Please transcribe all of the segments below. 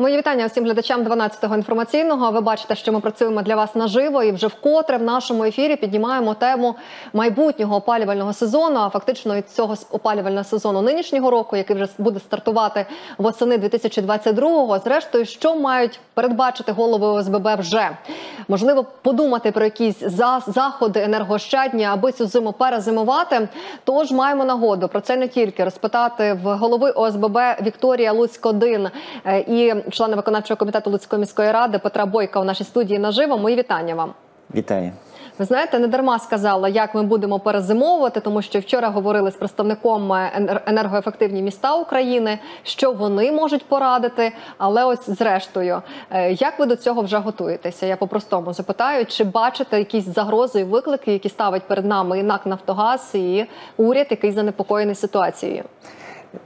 Мої вітання всім глядачам 12-го інформаційного. Ви бачите, що ми працюємо для вас наживо і вже вкотре в нашому ефірі піднімаємо тему майбутнього опалювального сезону, а фактично і цього опалювального сезону нинішнього року, який вже буде стартувати восени 2022-го. Зрештою, що мають передбачити голови ОСББ вже можливо подумати про якісь за- заходи енергоощадні, аби цю зиму перезимувати. Тож маємо нагоду про це не тільки розпитати в голови ОСББ Вікторія Луцько-Дин е, і члена виконавчого комітету Луцької міської ради Петра Бойка у нашій студії наживо. Мої вітання вам. Вітаю. Ви знаєте, не дарма сказала, як ми будемо перезимовувати, тому що вчора говорили з представником е, енергоефективні міста України, що вони можуть порадити. Але ось зрештою, е, як ви до цього вже готуєтеся? Я по-простому запитаю, чи бачите якісь загрози і виклики, які ставить перед нами і НАК Нафтогаз і уряд, який занепокоєний ситуацією?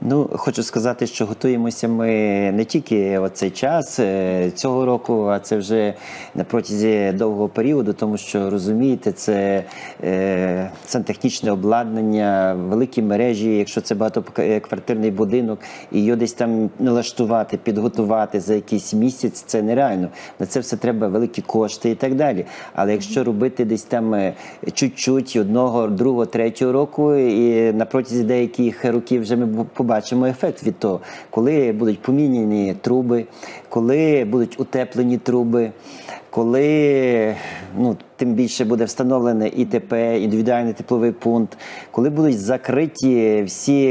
Ну, хочу сказати, що готуємося ми не тільки цей час е, цього року, а це вже на протязі довгого періоду, тому що розумієте, це е, сантехнічне обладнання, великі мережі, якщо це багатоквартирний будинок, і його десь там налаштувати, підготувати за якийсь місяць, це нереально. На це все треба великі кошти і так далі. Але якщо робити десь там е, чуть-чуть одного, другого, третього року, і на протязі деяких років вже ми побачимо ефект від того, коли будуть поміняні труби, коли будуть утеплені труби. Коли ну тим більше буде встановлене ІТП, індивідуальний тепловий пункт, коли будуть закриті всі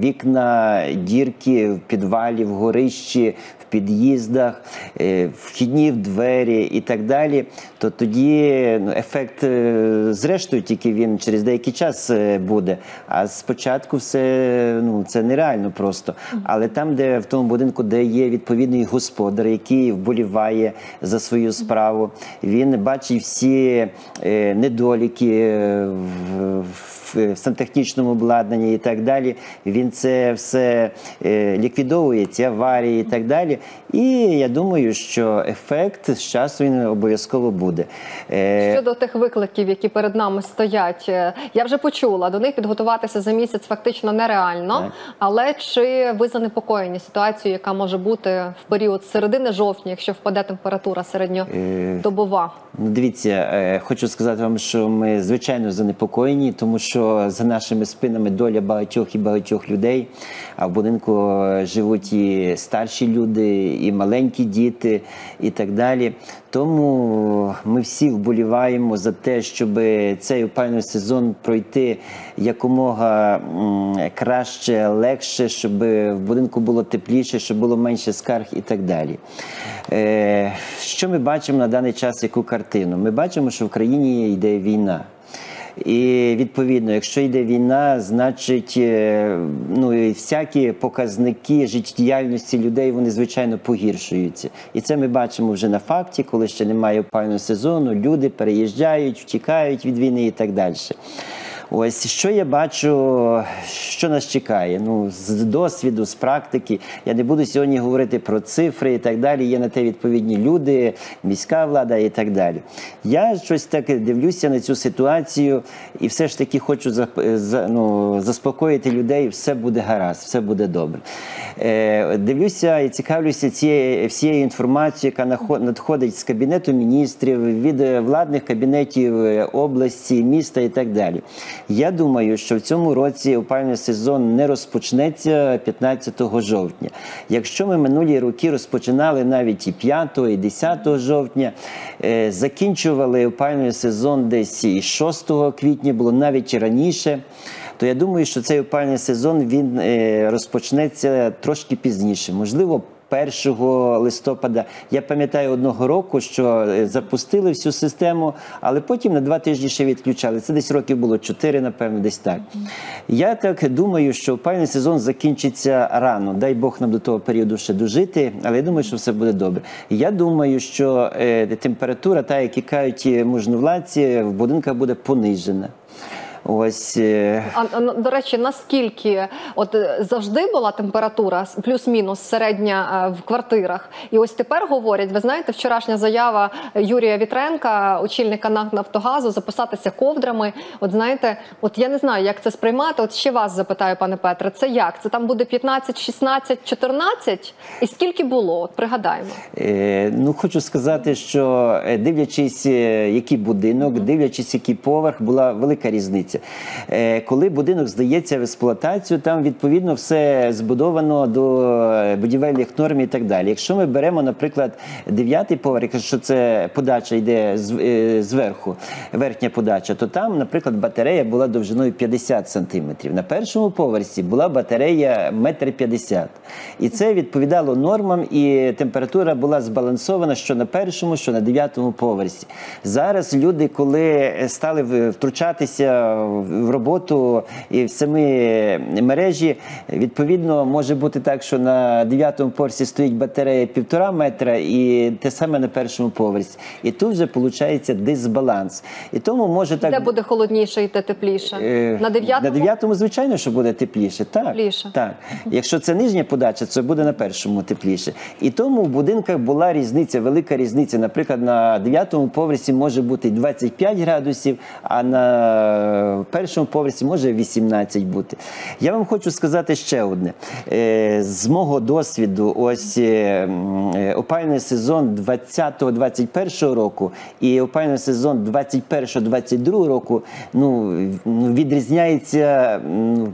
вікна, дірки в підвалі, в горищі, під'їздах, е, вхідні в двері і так далі, то тоді ну, ефект, е, зрештою, тільки він через деякий час е, буде. А спочатку все ну це нереально просто. Але там, де в тому будинку, де є відповідний господар, який вболіває за свою справу, він бачить всі недоліки в, в сантехнічному обладнанні і так далі. Він це все е, ліквідовує, ці аварії і так далі. І я думаю, що ефект з часу він обов'язково буде. Е, Щодо тих викликів, які перед нами стоять, е, я вже почула до них підготуватися за місяць фактично нереально. Так. Але чи ви занепокоєні ситуацією, яка може бути в період середини жовтня, якщо впаде температура середньодобова? Ну, дивіться, е, хочу сказати вам, що ми звичайно занепокоєні, тому що за нашими спинами доля багатьох і багатьох людей. А в будинку е, живуть і старші люди, і маленькі діти, і так далі. Тому ми всі вболіваємо за те, щоб цей опальний сезон пройти якомога краще, легше, щоб в будинку було тепліше, щоб було менше скарг і так далі. Е, Що ми бачимо на даний час, яку картину? Ми бачимо, що в країні йде війна. І відповідно, якщо йде війна, значить е, ну всякі показники життєдіяльності людей вони звичайно погіршуються. І це ми бачимо вже на факті, коли ще немає опального сезону, люди переїжджають, втікають від війни і так далі. Ось що я бачу, що нас чекає. Ну, з досвіду, з практики. Я не буду сьогодні говорити про цифри і так далі. Є на те відповідні люди, міська влада і так далі. Я щось так дивлюся на цю ситуацію і все ж таки хочу за, за- ну, заспокоїти людей, все буде гаразд, все буде добре. Е, дивлюся і цікавлюся цією всією інформацією, яка надходить з кабінету міністрів, від владних кабінетів е, області, міста і так далі. Я думаю, що в цьому році опальний сезон не розпочнеться 15 жовтня. Якщо ми минулі роки розпочинали навіть і 5, і 10 жовтня, е, закінчували опальний сезон десь і 6 квітня, було навіть раніше. То я думаю, що цей опальний сезон він е, розпочнеться трошки пізніше, можливо, 1 листопада. Я пам'ятаю одного року, що е, запустили всю систему, але потім на два тижні ще відключали. Це десь років було 4, напевно, десь так. Я так думаю, що опальний сезон закінчиться рано. Дай Бог нам до того періоду ще дожити, але я думаю, що все буде добре. Я думаю, що е, температура, та, як і кажуть е, можновладці, в будинках буде понижена. Ось е, А, ну, до речі, наскільки от е, завжди була температура плюс-мінус середня е, в квартирах, і ось тепер говорять, ви знаєте, вчорашня заява Юрія Вітренка, очільника НАК Нафтогазу, записатися ковдрами. От знаєте, от я не знаю, як це сприймати. От ще вас запитаю, пане Петре, це як? Це там буде 15, 16, 14? І скільки було? От пригадаємо. Е, Ну, хочу сказати, що дивлячись, який будинок, дивлячись, який поверх, була велика різниця. Е, Коли будинок здається в експлуатацію, там відповідно все збудовано до е, будівельних норм і так далі. Якщо ми беремо, наприклад, дев'ятий поверх, якщо це подача йде е, зверху, верхня подача, то там, наприклад, батарея була довжиною 50 сантиметрів. На першому поверсі була батарея метр 50. І це відповідало нормам, і температура була збалансована що на першому, що на дев'ятому поверсі. Зараз люди, коли стали втручатися в роботу і в самі мережі, відповідно, може бути так, що на дев'ятому поверсі стоїть батарея півтора метра, і те саме на першому поверсі. І тут вже виходить дисбаланс. І тому може так. Де буде холодніше і де тепліше? Е, На дев'ятому? На дев'ятому, звичайно, що буде тепліше. Так, Тепліше. так. Якщо це нижня подача, це буде на першому тепліше. І тому в будинках була різниця, велика різниця. Наприклад, на дев'ятому поверсі може бути 25 градусів, а на першому поверсі може 18 бути. Я вам хочу сказати ще одне. Е, З мого досвіду, ось е, е, опалювальний сезон 20-21 року і опалювальний сезон 21-22 року ну, ну, відрізняється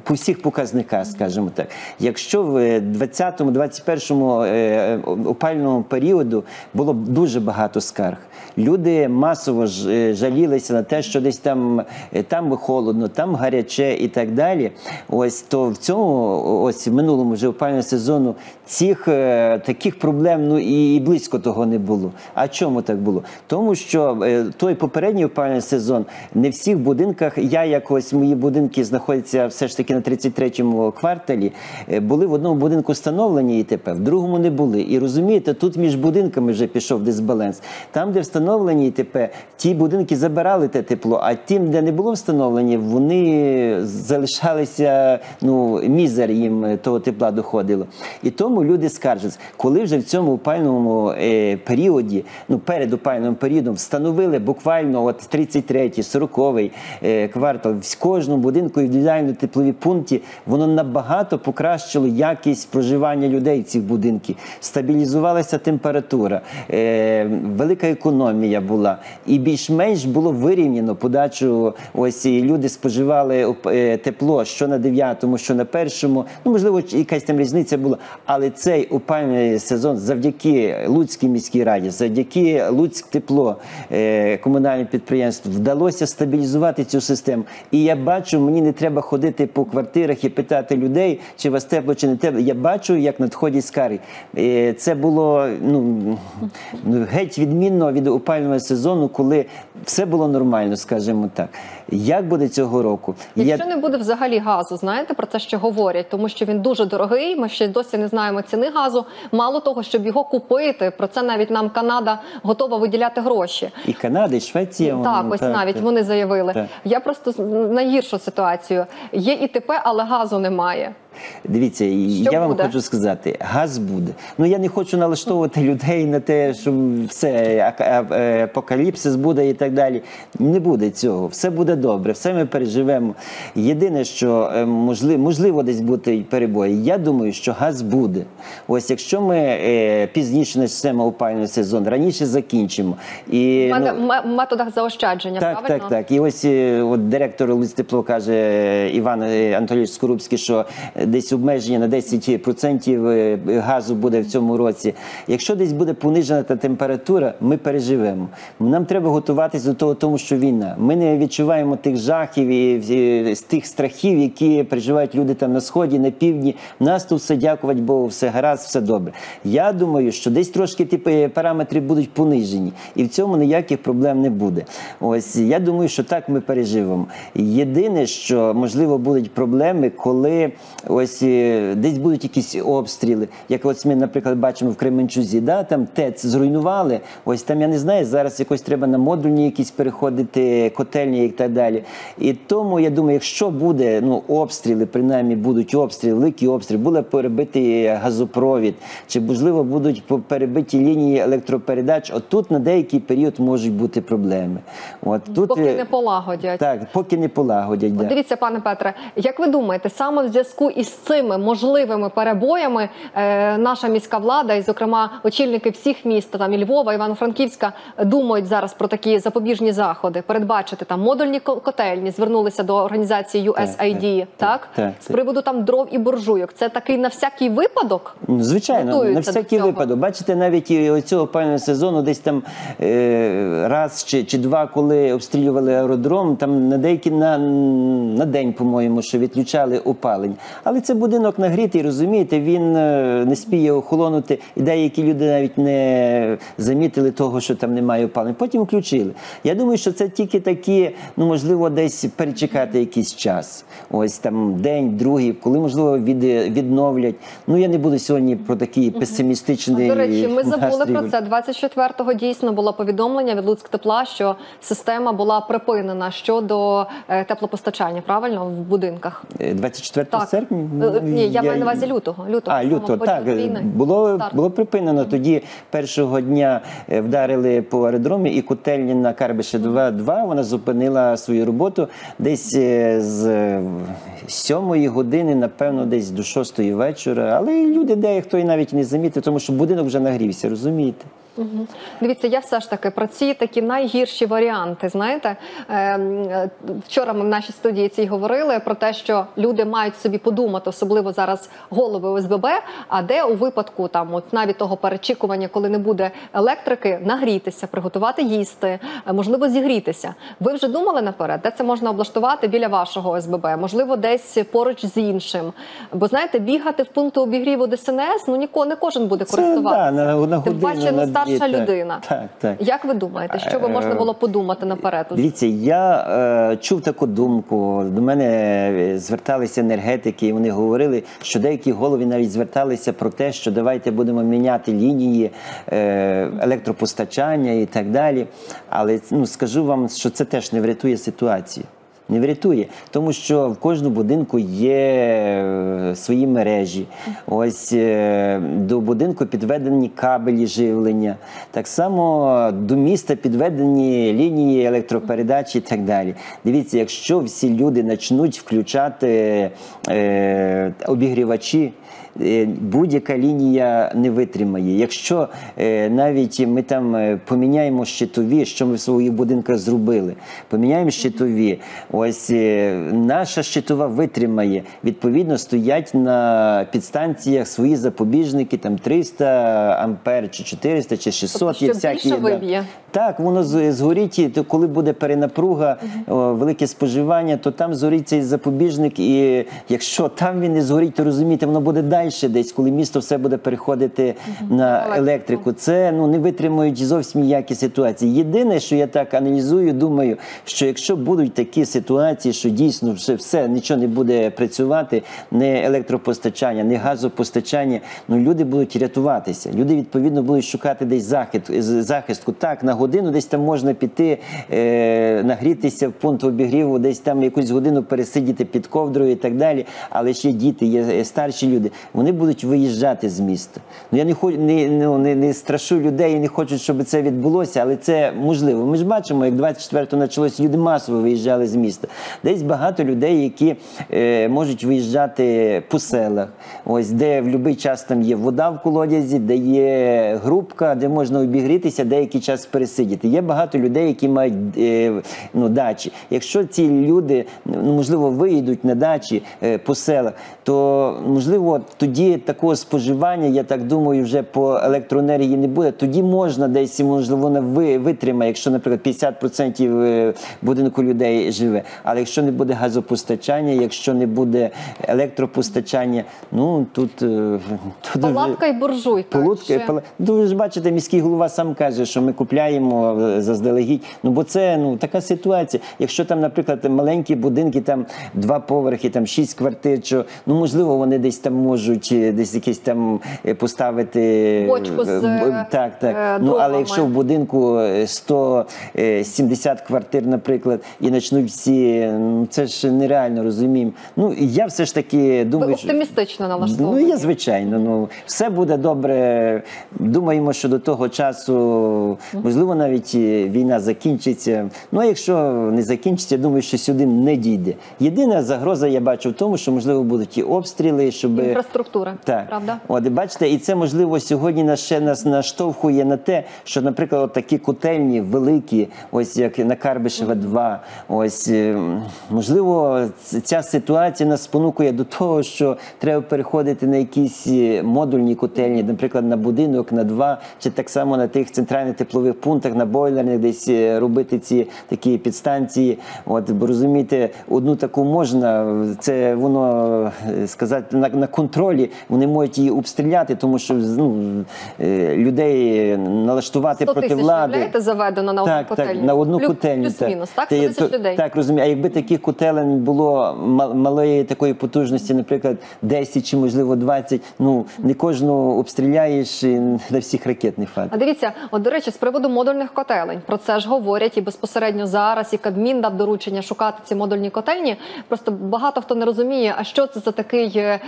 по всіх показниках, скажімо так. Якщо в 20-21 е, опалювальному періоду було дуже багато скарг. Люди масово е, жалілися на те, що десь там, е, там холодно, там гаряче і так далі. Ось то в цьому, ось в минулому вже опалювальному сезону цих е, таких проблем ну і, близько того не було. А чому так було? Тому що той попередній опалювальний сезон не в всіх будинках. Я якось мої будинки знаходяться все ж таки на 33-му кварталі. Були в одному будинку встановлені ІТП, в другому не були. І розумієте, тут між будинками вже пішов дисбаланс. Там, де встановлені ІТП, ті будинки забирали те тепло, а тим, де не було встановлені, вони залишалися. Ну мізер їм е, того тепла доходило. І тому люди скаржаться, коли вже в цьому опальному е, періоді, ну перед опальним періодом, встановили буквально от 33-й, 40-й е, квартал в кожному будинку індивідуально теплові пункті, воно набагато покращило якість проживання людей в цих будинках. Стабілізувалася температура, е, велика економія була, і більш-менш було вирівняно подачу. Ось і люди споживали е, тепло, що на 9-му, що на першому. Ну можливо, якась там різниця була, але цей опалювальний сезон завдяки Луцькій міській раді, завдяки Луцьк тепло е, комунальним підприємству вдалося стабілізувати цю систему. І я бачу, мені не треба ходити по квартирах і питати людей, чи вас тепло, чи не тепло. Я бачу, як надходять скарги. Е, Це було ну, ну, геть відмінно від опалювального сезону, коли все було нормально, скажімо так. Як буде цього року? Якщо не буде взагалі газу, знаєте про це ще говорять, тому що він дуже дорогий. Ми ще досі не знаємо ціни газу. Мало того, щоб його купити, про це навіть нам Канада готова виділяти гроші. І Канада, і Швеція. Так, воно, ось навіть так. вони заявили. Так. Я просто найгіршу ситуацію. Є ІТП, але газу немає. Дивіться, Що я вам буде? хочу сказати, газ буде. Ну я не хочу налаштовувати людей на те, що все е, апокаліпсис буде і так далі. Не буде цього. Все буде добре, все ми переживемо. Єдине, що е, можливо, можливо десь бути перебої. Я думаю, що газ буде. Ось якщо ми е, пізніше почнемо опалювальний сезон, раніше закінчимо. І, мене ну, методах заощадження. так, правильно? так, так. І ось е, от директор Луцтепло каже е, Іван Анатолійович Скорубський, що десь обмеження на 10% е, газу буде в цьому році. Якщо десь буде понижена та температура, ми переживемо. Нам треба готуватися до того, тому що війна. Ми не відчуваємо тих жахів і з тих страхів, які переживають люди там на сході, на півдні. Нас тут все дякувати Богу, все гаразд, все добре. Я думаю, що десь трошки ті параметри будуть понижені, і в цьому ніяких проблем не буде. Ось я думаю, що так ми переживемо. Єдине, що можливо будуть проблеми, коли ось е, десь будуть якісь обстріли. Як ось ми, наприклад, бачимо в Кременчузі, да, там ТЕЦ зруйнували. Ось там я не знаю, зараз якось треба на модульні якісь переходити, котельні і так далі. І тому я думаю, якщо буде ну, обстріли, принаймні будуть обстріли, великі обстріли, буде перебитий газопровід, чи можливо будуть перебиті лінії електропередач. Отут на деякий період можуть бути проблеми. От тут Поки е, не полагодять. так, поки не полагодять. Да. Дивіться, пане Петре, як ви думаєте, саме в зв'язку із цими можливими перебоями е, наша міська влада, і, зокрема, очільники всіх міст, там і Львова, Івано-Франківська, думають зараз про такі запобіжні заходи, передбачити там модульні котельні, звернулися до організації USAID, так, так, так, з так. приводу там дров і буржуйок. Це такий на всякий випадок. Звичайно, на всякий випадок. Бачите, навіть і цього опалювального сезону, десь там е, раз чи, чи два, коли обстрілювали аеродром, там на деякі на, на день, по-моєму, що відключали опалення. Але це будинок нагрітий, розумієте, він е, не спіє охолонути, і деякі люди навіть не замітили того, що там немає опалення. Потім включили. Я думаю, що це тільки такі, ну можливо, десь перечекати якийсь час. Ось там день, другий, коли можливо від, відновлять. Ну я не буду сьогодні про такий песимістичний. До речі, ми забули про це. 24-го дійсно було повідомлення від Луцьк тепла, що система була припинена щодо е, теплопостачання, правильно в будинках. Е, 24 Так. серпня? Е, ні, я маю на увазі лютого. Лютого, А, лютого, так. війни. Було, Старт. було припинено. Тоді першого дня е, вдарили по аеродромі, і котельня на Карбише 2, вона зупинила свою роботу десь е, з е, сьомої години, напевно, десь до шостої вечора. Але люди дехто і навіть не замітив, тому що будинок вже нагрівся, розумієте? Мгм. Дивіться, я все ж таки про ці такі найгірші варіанти. Знаєте, Ем, е, вчора ми в нашій студії цій говорили про те, що люди мають собі подумати, особливо зараз голови ОСББ. А де у випадку там, от навіть того перечікування, коли не буде електрики, нагрітися, приготувати їсти, е, можливо, зігрітися. Ви вже думали наперед, де це можна облаштувати біля вашого ОСББ? Можливо, десь поруч з іншим. Бо знаєте, бігати в пункту обігріву ДСНС, ну ніко не кожен буде Це, користуватися. да, на, на Тим паче, на старша так. людина. Так, так. Як ви думаєте, що би можна було подумати наперед? Дивіться, я е, чув таку думку. До мене е, зверталися енергетики, і вони говорили, що деякі голови навіть зверталися про те, що давайте будемо міняти лінії е, електропостачання і так далі. Але ну, скажу вам, що це теж не врятує ситуацію. Не врятує, тому що в кожному будинку є е, свої мережі. Ось е, до будинку підведені кабелі живлення. Так само до міста підведені лінії електропередач і так далі. Дивіться, якщо всі люди почнуть включати е, обігрівачі. Е, Будь-яка лінія не витримає. Якщо е, навіть ми там е, поміняємо щитові, що ми в своїх будинках зробили, поміняємо щитові, ось наша щитова витримає. Відповідно, стоять на підстанціях свої запобіжники, там 300 ампер, чи 400, чи 600. Тобто, є що всякі, більше виб'є? Так, воно з- згорить, і то коли буде перенапруга, велике споживання, то там згорить цей запобіжник. І якщо там він не згорить, то розумієте, воно буде далі десь, коли місто все буде переходити на Електрику. Це ну не витримують зовсім ніякі ситуації. Єдине, що я так аналізую, думаю, що якщо будуть такі ситуації, що дійсно все, все нічого не буде працювати, не електропостачання, не газопостачання, ну люди будуть рятуватися. Люди відповідно будуть шукати десь захист, з- захистку. Так, на годину десь там можна піти, е, нагрітися в пункт обігріву, десь там якусь годину пересидіти під ковдрою і так далі. Але ще діти, є е, старші люди, вони будуть виїжджати з міста. Ну я не хочу не, ну, не, не страшу людей і не хочу, щоб це відбулося, але це можливо. Ми ж бачимо, як 24-го почалось, люди масово виїжджали з міста. Десь багато людей, які е, можуть виїжджати по селах, ось де в будь-який час там є вода в колодязі, де є грубка, де можна обігрітися, деякий час пересидіти. Є багато людей, які мають е, ну, дачі. Якщо ці люди ну, можливо виїдуть на дачі е, по селах, то можливо тоді такого споживання, я так думаю, вже по електроенергії не буде. Тоді можна десь можливо вона ви- витримає, якщо, наприклад, 50% е, будинку людей живе. Але якщо не буде газопостачання, якщо не буде електропостачання, ну тут, е, Палатка і буржуйка. Полутки, пала- ну, ви ж бачите, міський голова сам каже, що ми купляємо е, заздалегідь. Ну бо це ну така ситуація. Якщо там, наприклад, маленькі будинки, там два поверхи, там шість квартир, що ну можливо вони десь там можуть е, десь якісь там е, поставити Бочку з, е, так, так. е, ну але якщо в будинку е, 170 квартир, наприклад, і почнуть всі, ну це ж нереально розуміємо. Ну я все ж таки думаю, що оптимістично Ну, налаштовані. я звичайно. Ну все буде добре. Думаємо, що до того часу можливо навіть війна закінчиться. Ну а якщо не закінчиться, я думаю, що сюди не дійде. Єдина загроза я бачу в тому, що можливо будуть і обстріли, щоб Інфраструктура, так. правда? От і бачите, і це можливо сьогодні нас ще нас наштовхує на те, що, наприклад, от такі котельні великі, ось як на Карбишева 2, ось е, можливо, ця ситуація нас спонукує до того, що треба переходити на якісь е, модульні котельні, наприклад, на будинок, на два, чи так само на тих центральних теплових пунктах, на бойлерних, десь е, робити ці такі підстанції. От бо розумієте, одну таку можна, це воно сказати на, на контролі. Вони можуть її обстріляти, тому що ну, е, людей налаштувати 100 проти влади. уявляєте, заведено на одну Так, котельню? так, на одну Плюс- котельню. Плюс-мінус, так? Та 100 тисяч то- людей. Так, розумію. А якби таких котелень було ма- малої такої потужності, наприклад, 10 чи можливо 20, ну не кожного обстріляєш на всіх ракет не А дивіться, от до речі, з приводу модульних котелень про це ж говорять і безпосередньо зараз. І Кабмін дав доручення шукати ці модульні котельні. Просто багато хто не розуміє, а що це за такий е,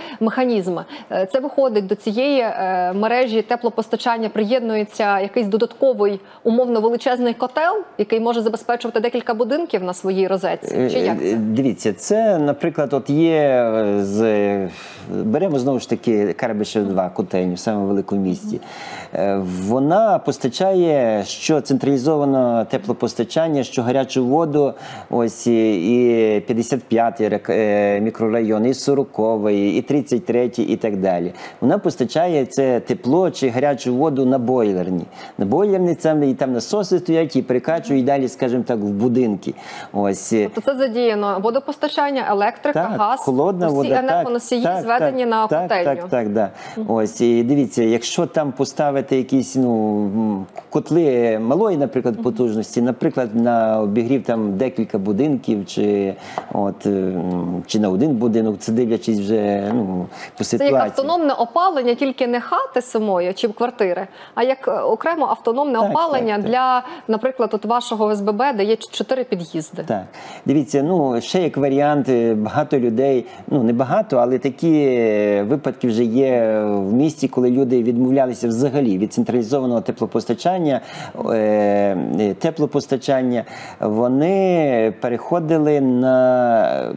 механізм. Е, Це виходить до цієї е, мережі теплопостачання. Приєднується якийсь додатковий умовно величезний котел, який може забезпечувати декілька будинків на своїй розетці. Чи як Е, це? Дивіться, це, наприклад, от є е, з беремо знову ж таки Карбишев 2 котельню в самому великому місті. Е, Вона постачає що централізоване теплопостачання, що гарячу воду, ось і 55-й е, мікрорайон, і 40-й, і 33-й, і так далі. Вона постачає це тепло чи гарячу воду на бойлерні. На бойлерні там, і там насоси стоять і прикачують і далі, скажімо так, в будинки. Ось. е, То це задіяно водопостачання, електрика, так, газ, холодна всі вода, енергоносії так, зведені так, на так, котельню. Так, так, да. Ось і дивіться, якщо там поставити якісь ну котли малої, наприклад, потужності, наприклад, на обігрів там декілька будинків, чи от чи на один будинок, це дивлячись вже ну по Це як автономне опалення, тільки не хати самої чи квартири, а як е, окремо автономне Так, опалення так, так. для, наприклад, от вашого СББ, де є чотири під'їзди. Так, дивіться, ну ще як варіант, е, багато людей, ну не багато, але такі е, випадки вже є в місті, коли люди відмовлялися взагалі від централізованого теплопостачання, теплопостачання. Вони переходили на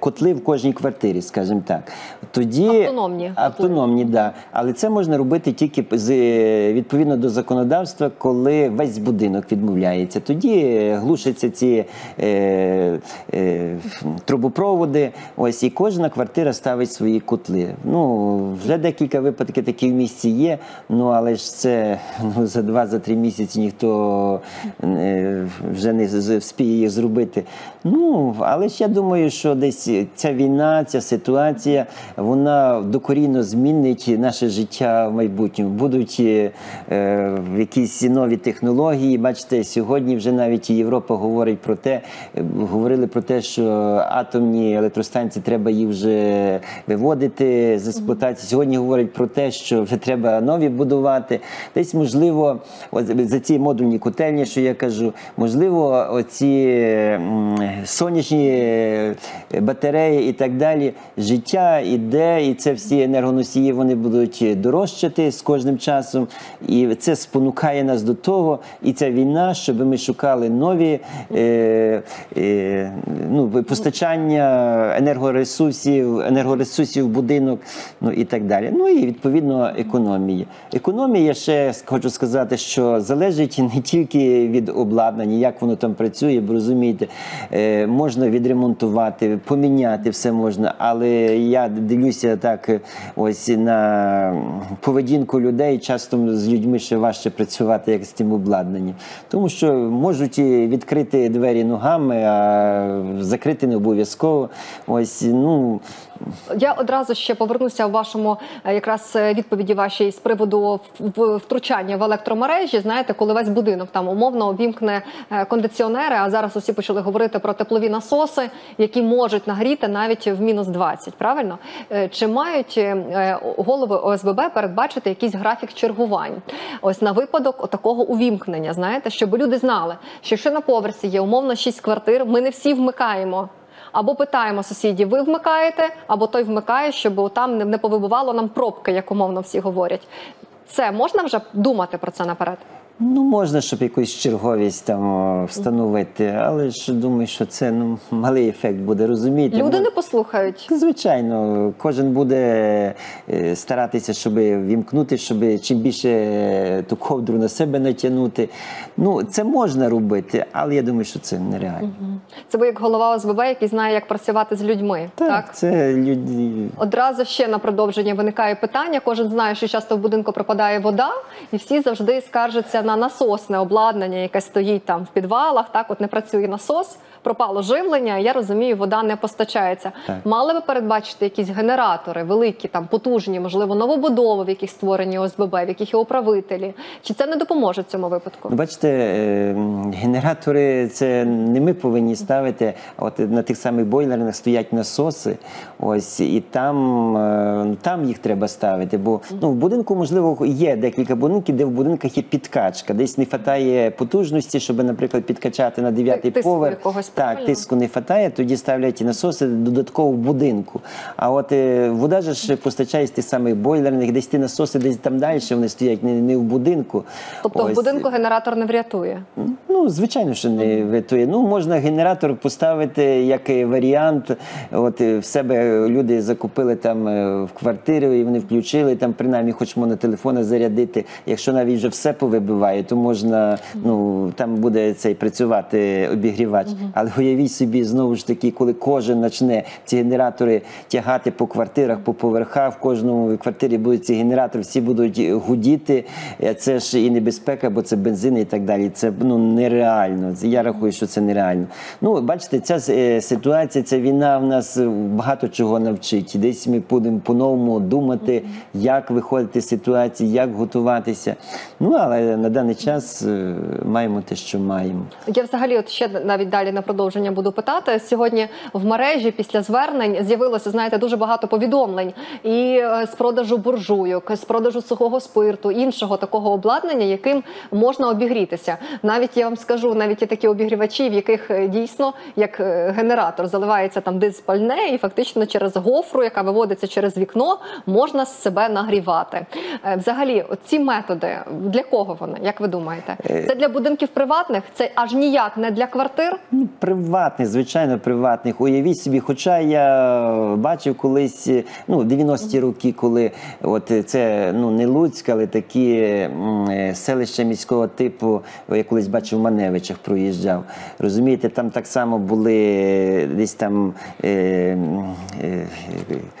котли в кожній квартирі, скажімо так. Тоді Автономні автономні, да. Але це можна робити тільки з е, відповідно до законодавства, коли весь будинок відмовляється. Тоді е, глушаться ці е, е, трубопроводи. Ось і кожна квартира ставить свої котли. Ну вже декілька випадків такі в місті є. Ну але ж це ну, за два-за три місяці ніхто е, вже не вспіє їх зробити. Ну але ж я думаю, що десь ця війна, ця ситуація, вона докорінно змінить наше життя в майбутньому. Будуть е, е, якісь нові технології. Бачите, сьогодні вже навіть Європа говорить про те, е, говорили про те, що атомні електростанції треба їх вже виводити з експлуатації. Сьогодні говорять про те, що вже треба нові будувати. Десь можливо, от за ці модульні котельні, що я кажу, можливо, оці сонячні е, батареї і так далі. Життя іде, і це всі енергоносії вони будуть дорожчати з кожним часом. І це спонукає нас до того, і ця війна, щоб ми шукали нові е, е, ну, постачання енергоресурсів, енергоресурсів в будинок, ну і так далі. Ну і відповідно економії. Економія ще хочу сказати, що залежить не тільки від обладнання, як воно там працює, бо розумієте, е, можна відремонтувати, поміняти все можна, але я дивлюся. Дивитися так, е, ось на поведінку людей. Часто з людьми ще важче працювати, як з тим обладнанням. Тому що можуть відкрити двері ногами, а закрити не обов'язково. Ось, ну, Я одразу ще повернуся в вашому е, якраз е, відповіді вашій з приводу втручання в електромережі. Знаєте, коли весь будинок там умовно обімкне е, кондиціонери, а зараз усі почали говорити про теплові насоси, які можуть нагріти навіть в мінус 20, Правильно чи мають голови ОСББ передбачити якийсь графік чергувань? Ось на випадок такого увімкнення, знаєте, щоб люди знали, що якщо на поверсі є умовно 6 квартир, ми не всі вмикаємо. Або питаємо сусідів, ви вмикаєте, або той вмикає, щоб там не- повибувало нам пробки, як умовно всі говорять. Це можна вже думати про це наперед? Ну, можна, щоб якусь черговість там встановити, але ж думаю, що це ну, малий ефект буде, розумієте? Люди не послухають. Звичайно, кожен буде е, старатися, щоб вімкнути, щоб чим більше е, ту ковдру на себе натягнути. Ну, це можна робити, але я думаю, що це нереально. Це ви як голова ОСББ, який знає, як працювати з людьми. Так, це люди. Одразу ще на продовження виникає питання. Кожен знає, що часто в будинку пропадає вода, і всі завжди скаржаться на насосне обладнання, яке стоїть там в підвалах. Так, от не працює насос, пропало живлення. Я розумію, вода не постачається. Так. Мали ви передбачити якісь генератори, великі, там потужні, можливо, новобудови, в яких створені ОСББ, в яких є управителі? Чи це не допоможе в цьому випадку? Ну, Бачите, е, генератори це не ми повинні ставити. От на тих самих бойлерах стоять насоси. Ось і там, е, там їх треба ставити. Бо ну, в будинку, можливо, є декілька будинків, де в будинках є підкачка. Десь не вистачає потужності, щоб, наприклад, підкачати на дев'ятий Тиску поверх. якогось, так, правильно? тиску не вистачає, тоді ставлять насоси додатково в будинку. А от е, вода ж постачає з тих самих бойлерних, десь ті насоси, десь там далі вони стоять не, не в будинку. Тобто в будинку генератор не врятує. Ну, звичайно, що не витує. Ну, можна генератор поставити як варіант. От е, в себе люди закупили там е, в квартиру і вони включили там, принаймні, хоч можна телефони зарядити. Якщо навіть вже все повибиває, то можна, ну там буде цей працювати обігрівач. Але уявіть собі, знову ж таки, коли кожен почне ці генератори тягати по квартирах, по поверхах, в кожному квартирі будуть ці генератори, всі будуть гудіти. Е, Це ж і небезпека, бо це бензин і так далі. Це ну нереально. Я рахую, що це нереально. Ну, бачите, ця е, ситуація, ця війна в нас багато чого навчить. Десь ми будемо по-новому думати, як виходити з ситуації, як готуватися. Ну, але на даний час е, маємо те, що маємо. Я взагалі, от ще навіть далі на продовження буду питати. Сьогодні в мережі після звернень з'явилося, знаєте, дуже багато повідомлень і е, з продажу буржуйок, з продажу сухого спирту, іншого такого обладнання, яким можна обігрітися. Навіть я вам скажу, навіть є такі обігрівачі, в яких е, дійсно як генератор заливається там диспальне, і фактично через гофру, яка виводиться через вікно, можна себе нагрівати. Взагалі, ці методи для кого вони? Як ви думаєте? Це для будинків приватних? Це аж ніяк не для квартир? Ну, приватних, звичайно, приватних. Уявіть собі, хоча я бачив колись, е, ну, 90-ті роки, коли от е, це ну не Луцьк, але такі м, е, селища міського типу, я колись бачив в Маневичах, проїжджав. Розумієте, там так само були е, десь там, е, е,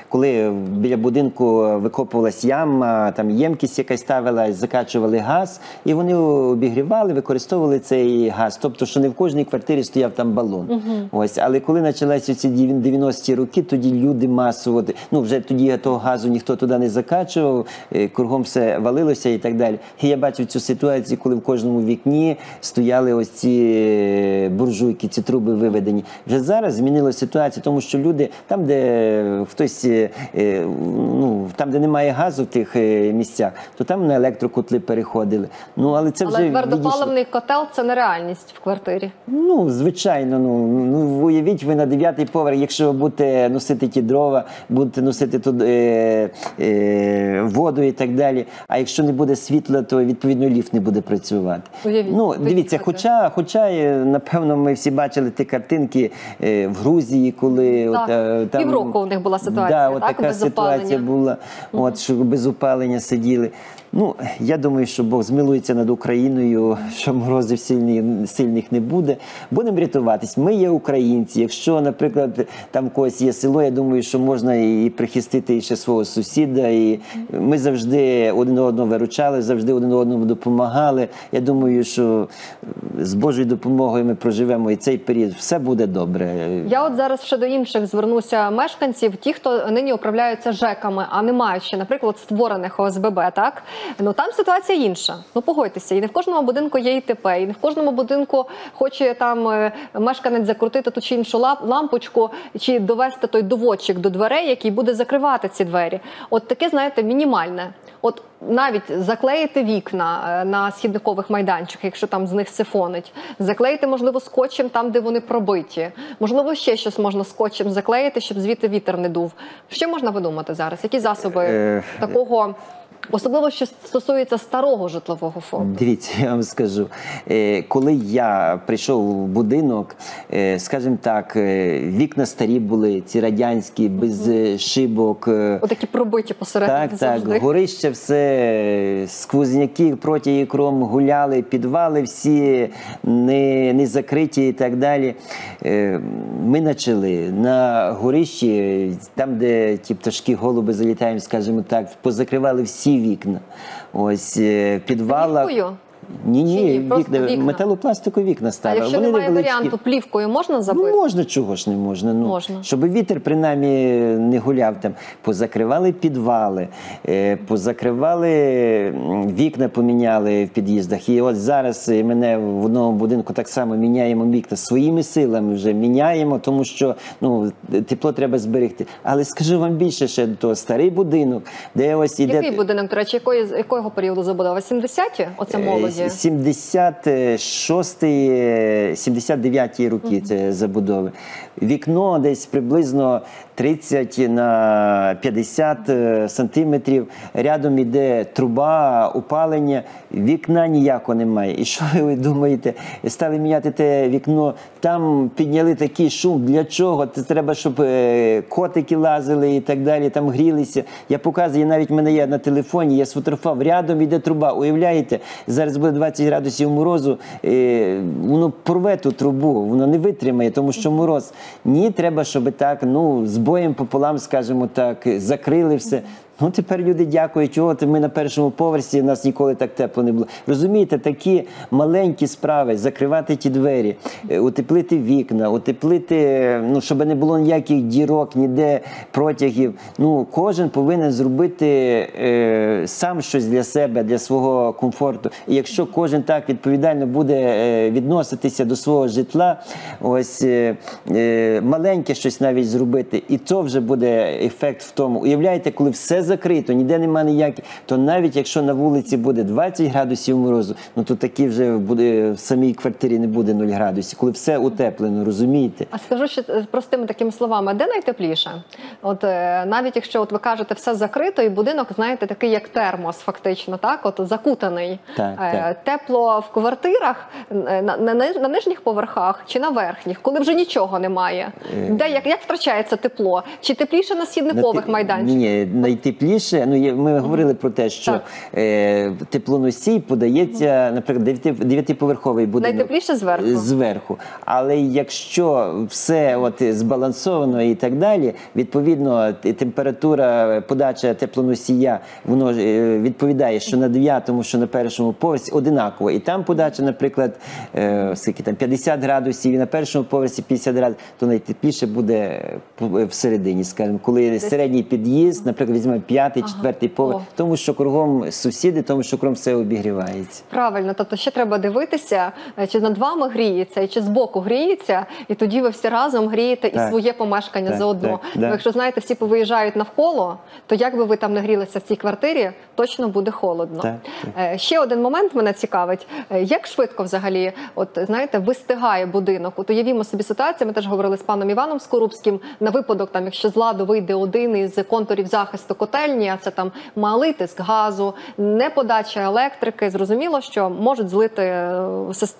коли біля будинку викопувалась яма, там ємкість якась ставилась, закачували газ, і вони обігрівали, використовували цей газ. Тобто, що не в кожній квартирі стояв там балон. Ось, але коли почалися ці 90-ті роки, тоді люди масово, ну вже тоді того газу ніхто туди не закачував, е, кругом все валилося і так далі. І я бачив цю ситуацію, коли в кожному вікні стояли ось ці е, буржуйки, ці труби виведені. Вже зараз змінилася ситуація, тому що люди там, де хтось, е, ну там, де немає газу в тих місцях, то там на електрокотли переходили. Ну але це вже Але відійшло. твердопаливний котел це нереальність в квартирі. Ну, звичайно, ну, ну уявіть, ви на дев'ятий поверх, якщо ви будете носити ті дрова, будете носити тут е, е, воду і так далі. А якщо не буде світла, то відповідно ліфт не буде працювати. Уявіть, ну, дивіться, хоча, хоча е, напевно, ми всі бачили ті картинки е, в Грузії, коли Так, от, е, там півроку у них була ситуація, да, от так, така без ситуація опалення. була, от що без опалення сиділи. Ну, я думаю, що Бог змилується над Україною, що морозів сильних не буде. Будемо рятуватись. Ми є українці. Якщо, наприклад, там когось є село, я думаю, що можна і прихистити ще свого сусіда. І ми завжди один одного виручали, завжди один одному допомагали. Я думаю, що з Божою допомогою ми проживемо і цей період. Все буде добре. Я от зараз ще до інших звернуся мешканців, ті, хто нині управляються ЖЕКами, а не мають ще, наприклад, створених ОСББ, так ну там ситуація інша. Ну погодьтеся, і не в кожному будинку є ІТП, і не в кожному будинку хоче там е, мешканець закрутити ту чи іншу лампочку, чи довести той доводчик до дверей, який буде закривати ці двері. От таке, знаєте, мінімальне. От навіть заклеїти вікна е, на східникових майданчиках, якщо там з них сифонить, заклеїти, можливо, скотчем там, де вони пробиті. Можливо, ще щось можна скотчем заклеїти, щоб звідти вітер не дув. Що можна видумати зараз? Які засоби Е, такого, особливо що стосується старого житлового фонду? Дивіться, я вам скажу. Е, Коли я прийшов в будинок, е, скажімо так, е, вікна старі були, ці радянські, без шибок. Отакі пробиті посередині Так, так, завжди. горище все, сквозняки проти ікром гуляли, підвали всі не, не закриті і так далі. Ми почали на горищі, там, де ті пташки, голуби залітають, скажімо так, позакривали всі вікна. Ось підвала. в підвалах. Ні, ні? ні, Просто вікна, вікна? металопластикові вікна А ставили. якщо Вони немає невеличкі. варіанту, плівкою можна забити? Ну, можна, чого ж не можна. Ну, Можна. Щоб вітер принаймні не гуляв там. Позакривали підвали, е, позакривали вікна, поміняли в під'їздах. І от зараз е, мене в одному будинку так само міняємо вікна своїми силами вже міняємо, тому що ну, тепло треба зберегти. Але скажу вам більше ще до того, старий будинок, де ось іде. Який будинок, до речі, якої, якого періоду забудова? 70-ті? Оце молоді? Е, 76 79 роки це забудови. Вікно десь приблизно 30 на 50 е, сантиметрів. Рядом іде труба, опалення, вікна ніякого немає. І що ви думаєте? Стали міняти те вікно, там підняли такий шум. Для чого? Це треба, щоб е, котики лазили і так далі, там грілися. Я показую, навіть в мене є на телефоні, я сфотографував, рядом іде труба. Уявляєте, зараз буде 20 градусів морозу, е, воно порве ту трубу, воно не витримає, тому що мороз. Ні, треба, щоб так, ну, з боєм пополам, скажімо так, закрили все. Ну, тепер люди дякують, от ми на першому поверсі, у нас ніколи так тепло не було. Розумієте, такі маленькі справи, закривати ті двері, е, утеплити вікна, утеплити, ну, щоб не було ніяких дірок, ніде протягів. Ну, кожен повинен зробити е, сам щось для себе, для свого комфорту. І якщо кожен так відповідально буде е, відноситися до свого житла, ось е, е, маленьке щось навіть зробити, і то вже буде ефект в тому. Уявляєте, коли все закрито, ніде немає ніяких, то навіть якщо на вулиці буде 20 градусів морозу, ну то такі вже буде в самій квартирі не буде 0 градусів, коли все утеплено, розумієте? А скажу ще простими такими словами, де найтепліше? От е, навіть якщо от ви кажете все закрито, і будинок, знаєте, такий як термос, фактично, так, от закутаний. Так, Е, Тепло в квартирах е, на, на, на нижніх поверхах чи на верхніх, коли вже нічого немає. Де як, як втрачається тепло? Чи тепліше на східникових майданчиках? Ні, ні, найтепліше. Ну є- ми говорили про те, що е, теплоносій подається, наприклад, дев'яти- дев'ятиповерховий будинок. Найтепліше зверху. Зверху. Але якщо все от збалансовано і так далі, відповідно температура подача теплоносія воно е, відповідає, що на дев'ятому, що на першому поверсі одинаково. І там подача, наприклад, е, скільки там 50 градусів, і на першому поверсі 50 градусів, то найтепліше буде всередині, скажімо, коли середній під'їзд, наприклад, візьмемо п'ятий, четвертий поверх, О. тому що кругом сусіди, тому що кругом все обігрівається. Правильно, тобто ще треба дивитися, е, чи над вами гріється, і чи збоку гріється, і тоді ви всі разом грієте і своє помешкання Так, заодно. так, Бо якщо знаєте, всі повиїжджають навколо, то як би ви там не грілися в цій квартирі, точно буде холодно. Так, Е, Ще один момент мене цікавить: Е, як швидко взагалі, от знаєте, вистигає будинок? От уявімо собі ситуацію. Ми теж говорили з паном Іваном Скорубським на випадок, там, якщо з ладу вийде один із контурів захисту котел. Котельні, а це там малий тиск газу, неподача електрики. Зрозуміло, що можуть злити е,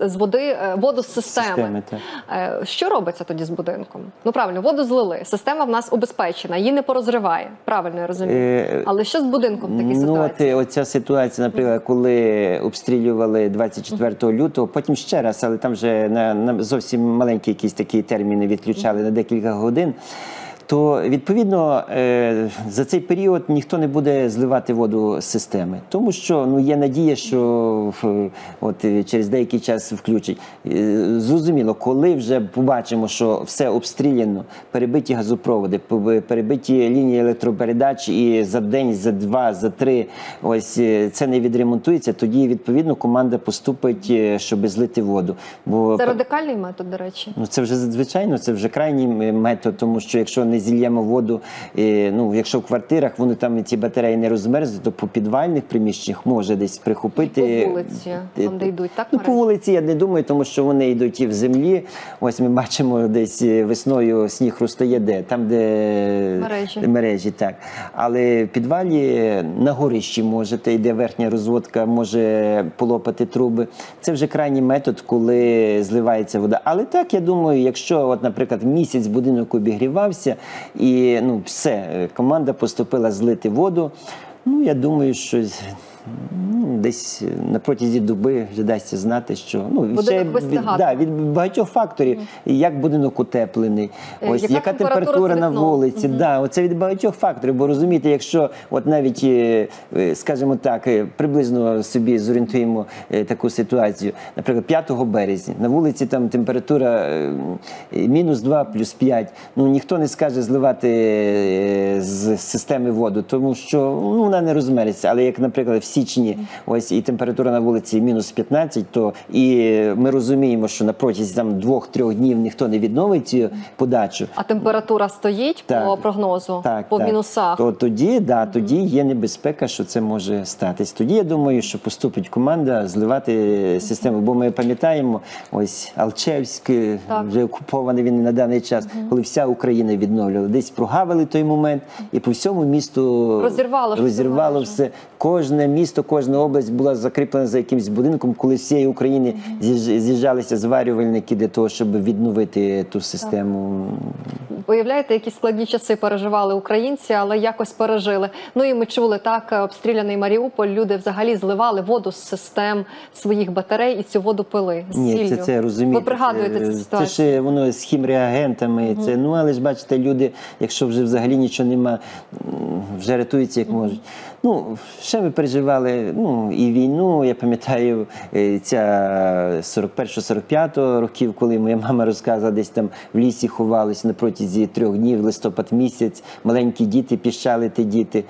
з води е, воду з системи. Системи, так. Е, Що робиться тоді з будинком? Ну правильно, воду злили. Система в нас убезпечена, її не порозриває. Правильно я розумію. Е, Але що з будинком в такій Ну, ситуації? е, оця ситуація, наприклад, коли обстрілювали 24 лютого, потім ще раз, але там вже на, на зовсім маленькі якісь такі терміни відключали на декілька годин. То відповідно е, за цей період ніхто не буде зливати воду з системи, тому що ну є надія, що от е, через деякий час включать. Е, Зрозуміло, коли вже побачимо, що все обстріляно, перебиті газопроводи, перебиті лінії електропередач, і за день, за два, за три, ось це не відремонтується. Тоді відповідно команда поступить, щоб злити воду. Бо Це радикальний метод, до речі. Ну, це вже звичайно, це вже крайній метод, тому що якщо не зільємо воду, е, ну якщо в квартирах вони там ці батареї не розмерзнуть, то по підвальних приміщеннях може десь прихопити. По вулиці, там, де йдуть, так, Ну, по вулиці я не думаю, тому що вони йдуть і в землі. Ось ми бачимо десь е, весною сніг розтає де, там, де Мережі. мережі, так. Але в підвалі на горищі можете, йде верхня розводка, може полопати труби. Це вже крайній метод, коли зливається вода. Але так, я думаю, якщо, от, наприклад, місяць будинок обігрівався і ну, все, команда поступила злити воду. Ну, я думаю, що десь на протязі доби вже дасться знати, що ну від, да, від багатьох факторів, як будинок утеплений, Е, ось яка яка, температура температура, на вулиці. Да, оце від багатьох факторів. Бо розумієте, якщо от навіть, е, е, скажімо так, е, приблизно собі зорієнтуємо е, таку ситуацію. Наприклад, 5 березня на вулиці там температура е, мінус 2, плюс 5. Ну ніхто не скаже зливати е, з системи воду, тому що ну, вона не розмериться. Але як, наприклад, в січні ось і температура на вулиці мінус 15, то і ми розуміємо, що на протязі там двох-трьох днів ніхто не відновить цю подачу. А температура стоїть по прогнозу, Так, по так. мінусах. То тоді, да, тоді є небезпека, що це може статись. Тоді я думаю, що поступить команда зливати систему. Бо ми пам'ятаємо, ось Алчевськ е, вже окупований він на даний час, коли вся Україна відновлювала. Десь прогавили той момент, і по всьому місту Розірвало розірвало все. Кожне місто, кожна область була закріплена за якимось будинком, коли з всієї України з'їжджалися зварювальники для того, щоб відновити ту систему. Уявляєте, які складні часи переживали українці, але якось пережили. Ну і ми чули так, обстріляний Маріуполь. Люди взагалі зливали воду з систем своїх батарей і цю воду пили з Ні, сіллю. це, це розумієте. Ви пригадуєте цю Це ж воно з хімреагентами. Це, ну, але ж бачите, люди, якщо вже взагалі нічого нема, вже рятуються як можуть. Ну, ще ми переживали ну, і війну. Я пам'ятаю, е, ця 41-45 років, коли моя мама розказала, десь там в лісі ховалися на протязі трьох днів, листопад місяць, маленькі діти, піщали ті діти.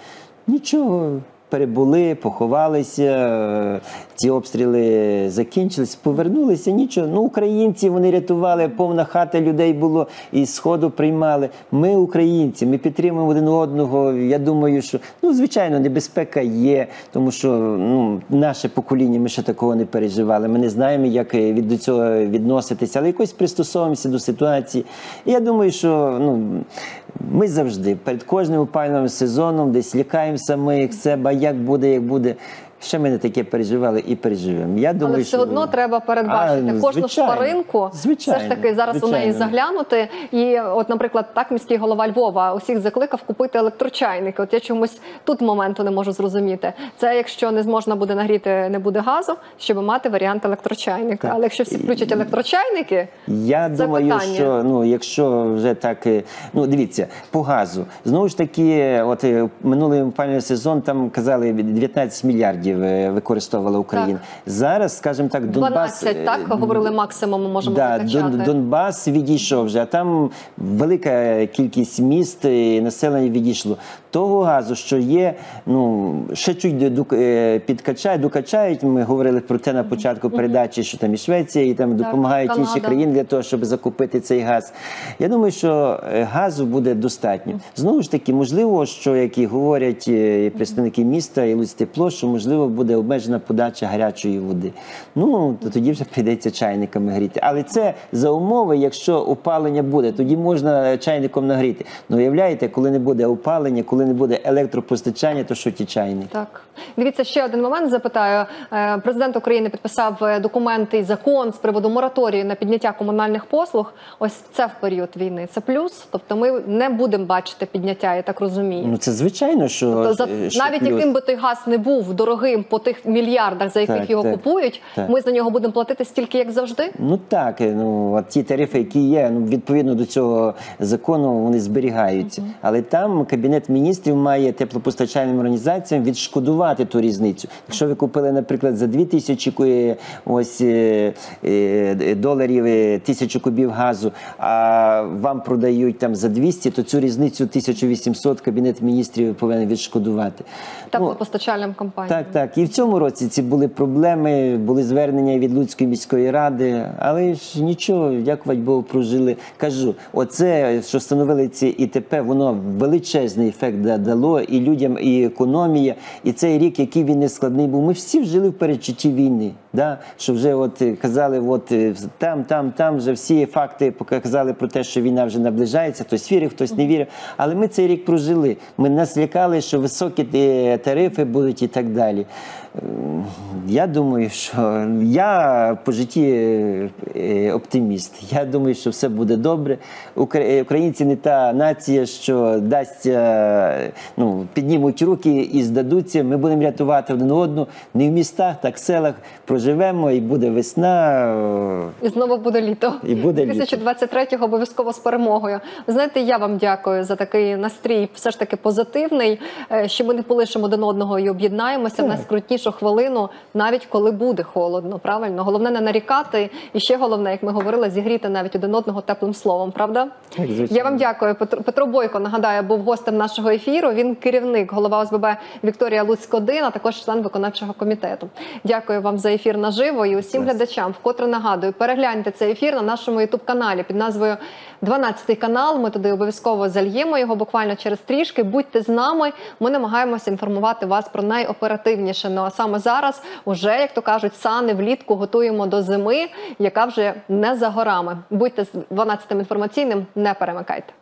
Нічого. Перебули, поховалися, е, ці обстріли закінчились, повернулися. Нічого. Ну, українці вони рятували, повна хата людей було і сходу приймали. Ми, українці, ми підтримуємо один одного. Я думаю, що ну, звичайно, небезпека є, тому що ну, наше покоління ми ще такого не переживали. Ми не знаємо, як е, від до цього відноситися, але якось пристосовуємося до ситуації. І я думаю, що ну. Ми завжди перед кожним опальним сезоном десь лякаємося ми їх себе, як буде, як буде. Ще ми не таке переживали і переживемо. Я думаю, Але все що... одно треба передбачити А, ну, кожну звичайно. шпаринку. Звичайно, все ж таки зараз у неї заглянути. І, от, наприклад, так міський голова Львова усіх закликав купити електрочайники. От я чомусь тут моменту не можу зрозуміти. Це якщо не зможна буде нагріти, не буде газу, щоб мати варіант електрочайника. Так. Але якщо всі включать електрочайники, Я Це думаю, питання. що ну, якщо вже так, е, ну дивіться, по газу. Знову ж таки, от е, минулий опалювальний сезон там казали 19 мільярдів е, використовувала Україна. Зараз, скажімо так, Донбас 12, так е, говорили максимум. Можемо Да, закачати. Донбас відійшов вже, а там велика кількість міст і населення відійшло. Того газу, що є, ну ще чуть е, підкачають, докачають. Ми говорили про те на початку передачі, що там і Швеція, і там допомагають інші країни для того, щоб закупити цей газ. Я думаю, що е, газу буде достатньо. Знову ж таки, можливо, що як і говорять е, і представники міста і Луцьтепло, що можливо буде обмежена подача гарячої води. Ну то тоді вже прийдеться чайниками гріти. Але це за умови, якщо опалення буде, тоді можна чайником нагріти. Ну уявляєте, коли не буде опалення, коли не буде електропостачання, то що ті чайники? Так, дивіться ще один момент. Запитаю. Е, Президент України підписав е, документи і закон з приводу мораторію на підняття комунальних послуг. Ось це в період війни. Це плюс. Тобто, ми не будемо бачити підняття, я так розумію. Ну це звичайно, що, Тобто, за е, що навіть плюс. яким би той газ не був дорогим по тих мільярдах, за яких Так, його так, купують, так. ми за нього будемо платити стільки, як завжди. Ну так, ну от ті тарифи, які є, ну відповідно до цього закону, вони зберігаються. Але там кабінет міністрів має теплопостачальним організаціям відшкодувати ту різницю. Якщо ви купили, наприклад, за 2 тисячі ось е, е, доларів е, тисячу кубів газу, а вам продають там за 200, то цю різницю 1800 кабінет міністрів повинен відшкодувати. Ну, Теплопостачальним компаніям. так, так. І в цьому році ці були проблеми, були звернення від Луцької міської ради, але ж нічого, дякувати Богу, прожили. Кажу, оце, що встановили ці ІТП, воно величезний ефект дало і людям, і економія. І цей рік, який він не складний був. Ми всі жили в передчутті війни. Да? Що вже от е, казали, от е, там, там, там вже всі факти показали про те, що війна вже наближається. Хтось вірив, хтось не вірив. Але ми цей рік прожили. Ми нас лякали, що високі е, тарифи будуть і так далі. Я думаю, що я по житті е, оптиміст. Я думаю, що все буде добре. Е, Українці не та нація, що дасться, ну, піднімуть руки і здадуться. Ми будемо рятувати один одного не в містах, так в селах. Проживемо і буде весна. е, І знову буде літо. І буде літо. 2023-го обов'язково з перемогою. Знаєте, я вам дякую за такий настрій, все ж таки позитивний. Що ми не полишимо один одного і об'єднаємося в найскрутнішу хвилину, навіть коли буде холодно. Правильно, головне не нарікати. І ще головне, як ми говорили, зігріти навіть один одного теплим словом. Правда? Звичайно. Я вам дякую. Петро, Петро Бойко нагадаю, був гостем нашого ефіру. Він керівник, голова ОСББ Вікторія Луцьк 1 а також член виконавчого комітету. Дякую вам за ефір наживо і усім глядачам. Вкотре нагадую, перегляньте цей ефір на нашому ютуб каналі під назвою «12 канал. Ми туди обов'язково зальємо його буквально через трішки. Будьте з нами. Ми намагаємося інформувати вас про найоперативніше. Ну а саме зараз, уже як то кажуть, сани влітку готуємо до зими, яка вже не за горами. Будьте з 12 інформаційним, не перемикайте.